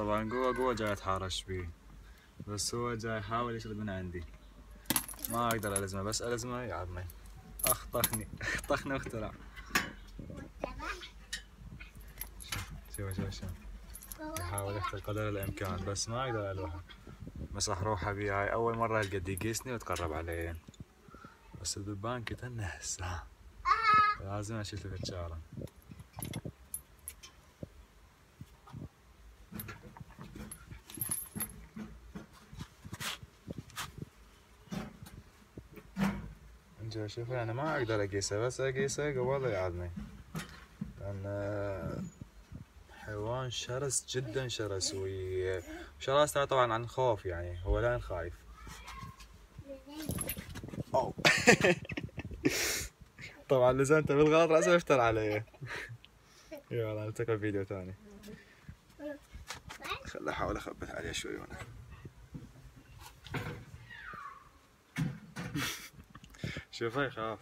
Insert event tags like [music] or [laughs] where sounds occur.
طبعا قوة قوة جاي اتحارش بيه بس هو جاي يحاول يشرب من عندي. ما أقدر ألزمه بس ألزمه يعضني اخ طخني [laughs] طخني واخترع. شوف شوف شوف. يحاول يختل قدر الإمكان بس ما أقدر ألوحه. مسح روحه بي هاي. أول مرة القد يقيسني وتقرب علي بس الذبان كتنه هسه لازم أشيل في انجا شوف أنا ما أقدر اقيسه بس اقيسه قبل يعضني لأن حيوان شرس جدا شرس وشراسته طبعا عن خوف يعني هو لين خايف أو. [laughs] طبعا لزمته بالغلط راسه يفتر علي يلا [laughs] نلتقي فيديو ثاني [laughs] خل احاول اخبث عليه شوي وأنا 吃饭啥？